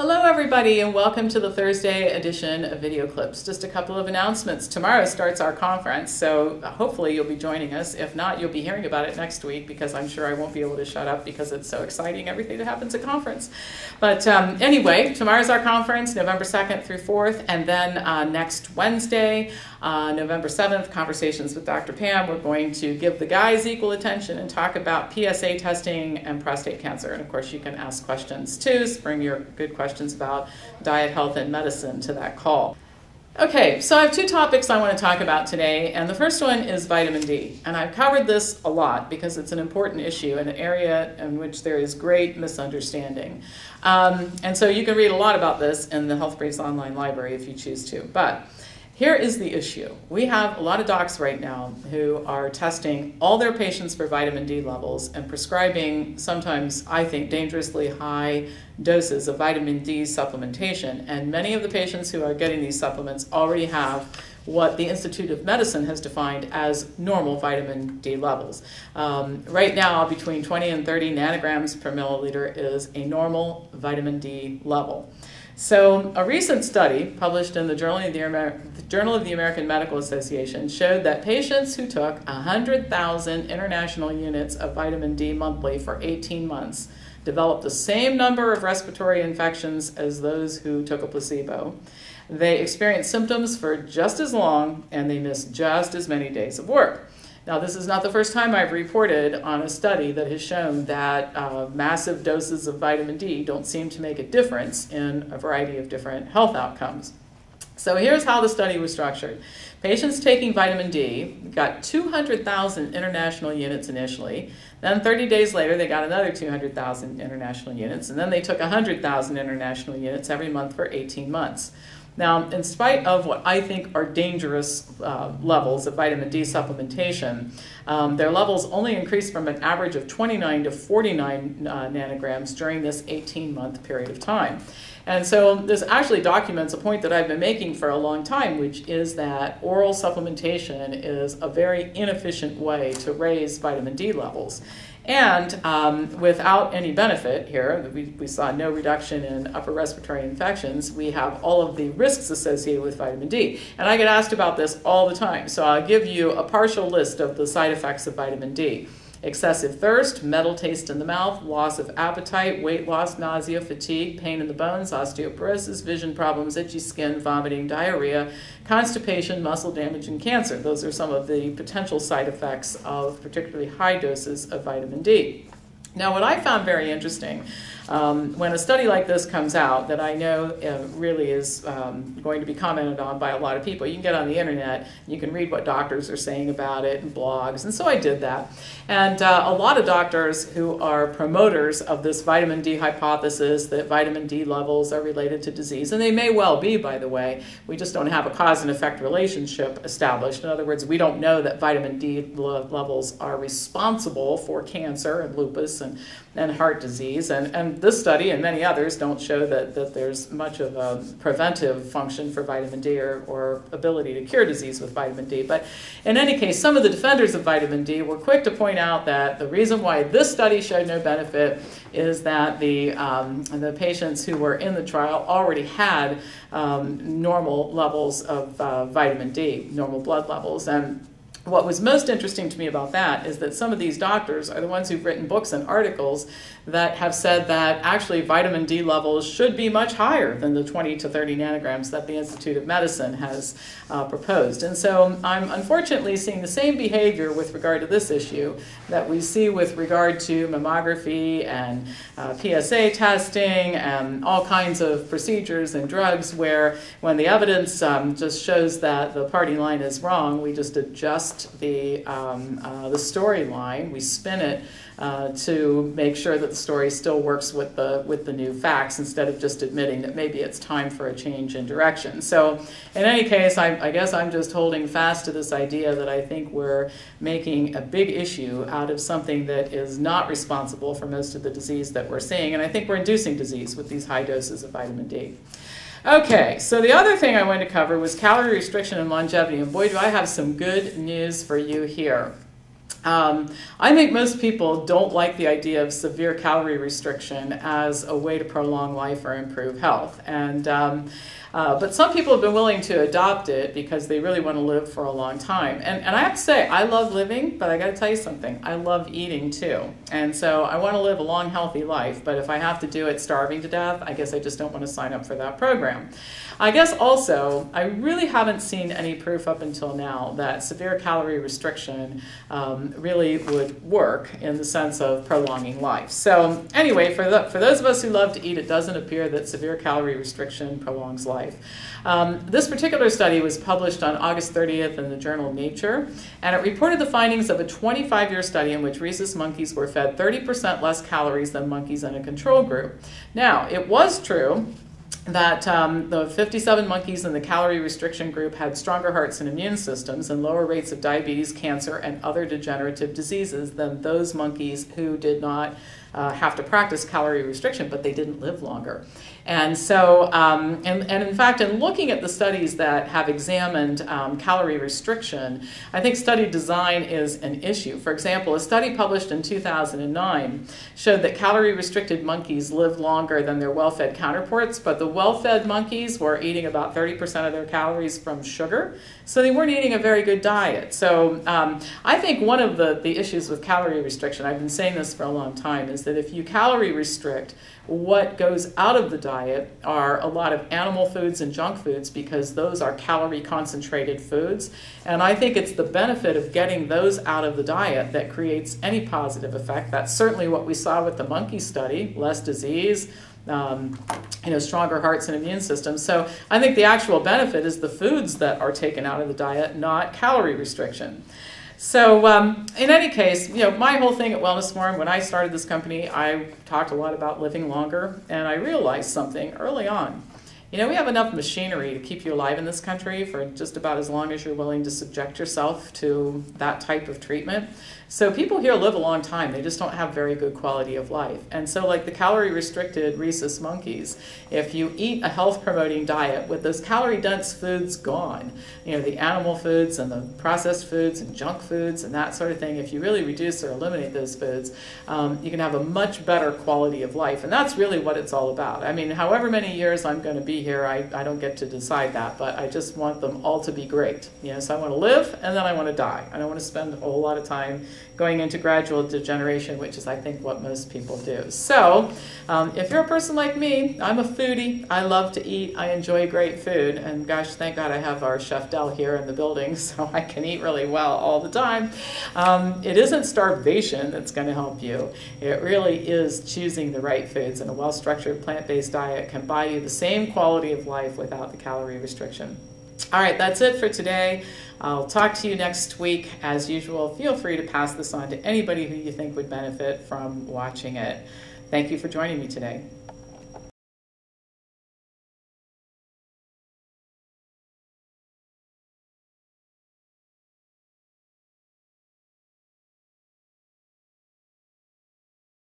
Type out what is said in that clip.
Hello, everybody, and welcome to the Thursday edition of Video Clips. Just a couple of announcements. Tomorrow starts our conference, so hopefully you'll be joining us. If not, you'll be hearing about it next week because I'm sure I won't be able to shut up because it's so exciting, everything that happens at conference. But um, anyway, tomorrow's our conference, November 2nd through 4th, and then uh, next Wednesday, uh, November 7th, Conversations with Dr. Pam. We're going to give the guys equal attention and talk about PSA testing and prostate cancer. And of course, you can ask questions too, bring your good questions about diet, health, and medicine to that call. Okay, so I have two topics I want to talk about today, and the first one is vitamin D. And I've covered this a lot because it's an important issue in an area in which there is great misunderstanding. Um, and so you can read a lot about this in the Health Briefs online library if you choose to. But here is the issue. We have a lot of docs right now who are testing all their patients for vitamin D levels and prescribing sometimes, I think, dangerously high doses of vitamin D supplementation. And many of the patients who are getting these supplements already have what the Institute of Medicine has defined as normal vitamin D levels. Um, right now, between 20 and 30 nanograms per milliliter is a normal vitamin D level. So, a recent study published in the Journal of the, Amer- the, Journal of the American Medical Association showed that patients who took 100,000 international units of vitamin D monthly for 18 months developed the same number of respiratory infections as those who took a placebo. They experienced symptoms for just as long and they missed just as many days of work. Now, this is not the first time I've reported on a study that has shown that uh, massive doses of vitamin D don't seem to make a difference in a variety of different health outcomes. So here's how the study was structured. Patients taking vitamin D got 200,000 international units initially. Then 30 days later, they got another 200,000 international units. And then they took 100,000 international units every month for 18 months. Now, in spite of what I think are dangerous uh, levels of vitamin D supplementation, um, their levels only increased from an average of 29 to 49 uh, nanograms during this 18 month period of time. And so this actually documents a point that I've been making for a long time, which is that oral supplementation is a very inefficient way to raise vitamin D levels. And um, without any benefit here, we, we saw no reduction in upper respiratory infections, we have all of the risks associated with vitamin D. And I get asked about this all the time, so I'll give you a partial list of the side effects of vitamin D excessive thirst, metal taste in the mouth, loss of appetite, weight loss, nausea, fatigue, pain in the bones, osteoporosis, vision problems, itchy skin, vomiting, diarrhea, constipation, muscle damage, and cancer. Those are some of the potential side effects of particularly high doses of vitamin D. Now, what I found very interesting um, when a study like this comes out, that I know uh, really is um, going to be commented on by a lot of people, you can get on the internet, you can read what doctors are saying about it and blogs, and so I did that. And uh, a lot of doctors who are promoters of this vitamin D hypothesis that vitamin D levels are related to disease, and they may well be, by the way, we just don't have a cause and effect relationship established. In other words, we don't know that vitamin D levels are responsible for cancer and lupus and, and heart disease, and, and this study and many others don't show that, that there's much of a preventive function for vitamin D or, or ability to cure disease with vitamin D. But in any case, some of the defenders of vitamin D were quick to point out that the reason why this study showed no benefit is that the, um, the patients who were in the trial already had um, normal levels of uh, vitamin D, normal blood levels. And what was most interesting to me about that is that some of these doctors are the ones who've written books and articles that have said that actually vitamin D levels should be much higher than the 20 to 30 nanograms that the Institute of Medicine has uh, proposed. And so I'm unfortunately seeing the same behavior with regard to this issue that we see with regard to mammography and uh, PSA testing and all kinds of procedures and drugs where when the evidence um, just shows that the party line is wrong, we just adjust the, um, uh, the storyline, we spin it uh, to make sure that the story still works with the with the new facts instead of just admitting that maybe it's time for a change in direction. So, in any case, I, I guess I'm just holding fast to this idea that I think we're making a big issue out of something that is not responsible for most of the disease that we're seeing, and I think we're inducing disease with these high doses of vitamin D. Okay, so the other thing I wanted to cover was calorie restriction and longevity, and boy, do I have some good news for you here. Um, I think most people don't like the idea of severe calorie restriction as a way to prolong life or improve health. And um, uh, but some people have been willing to adopt it because they really want to live for a long time. And, and I have to say, I love living, but I got to tell you something. I love eating too. And so I want to live a long, healthy life. But if I have to do it starving to death, I guess I just don't want to sign up for that program. I guess also, I really haven't seen any proof up until now that severe calorie restriction um, really would work in the sense of prolonging life. So, anyway, for, the, for those of us who love to eat, it doesn't appear that severe calorie restriction prolongs life. Um, this particular study was published on August 30th in the journal Nature, and it reported the findings of a 25 year study in which rhesus monkeys were fed 30% less calories than monkeys in a control group. Now, it was true that um, the 57 monkeys in the calorie restriction group had stronger hearts and immune systems and lower rates of diabetes, cancer, and other degenerative diseases than those monkeys who did not uh, have to practice calorie restriction, but they didn't live longer. And so, um, and, and in fact, in looking at the studies that have examined um, calorie restriction, I think study design is an issue. For example, a study published in 2009 showed that calorie restricted monkeys lived longer than their well fed counterparts, but the well fed monkeys were eating about 30% of their calories from sugar, so they weren't eating a very good diet. So um, I think one of the, the issues with calorie restriction, I've been saying this for a long time, is that if you calorie restrict, what goes out of the diet are a lot of animal foods and junk foods because those are calorie concentrated foods. And I think it's the benefit of getting those out of the diet that creates any positive effect. That's certainly what we saw with the monkey study less disease. Um, you know, stronger hearts and immune systems. So I think the actual benefit is the foods that are taken out of the diet, not calorie restriction. So, um, in any case, you know, my whole thing at Wellness Forum, when I started this company, I talked a lot about living longer, and I realized something early on. You know, we have enough machinery to keep you alive in this country for just about as long as you're willing to subject yourself to that type of treatment. So people here live a long time. They just don't have very good quality of life. And so like the calorie restricted rhesus monkeys, if you eat a health promoting diet with those calorie dense foods gone, you know, the animal foods and the processed foods and junk foods and that sort of thing, if you really reduce or eliminate those foods, um, you can have a much better quality of life. And that's really what it's all about. I mean, however many years I'm going to be here, I, I don't get to decide that, but I just want them all to be great. You know, so I want to live and then I want to die. I don't want to spend a whole lot of time going into gradual degeneration, which is, I think, what most people do. So, um, if you're a person like me, I'm a foodie. I love to eat. I enjoy great food. And gosh, thank God I have our Chef Del here in the building, so I can eat really well all the time. Um, it isn't starvation that's going to help you. It really is choosing the right foods, and a well structured plant based diet can buy you the same quality of life without the calorie restriction. All right, that's it for today. I'll talk to you next week. As usual, feel free to pass this on to anybody who you think would benefit from watching it. Thank you for joining me today.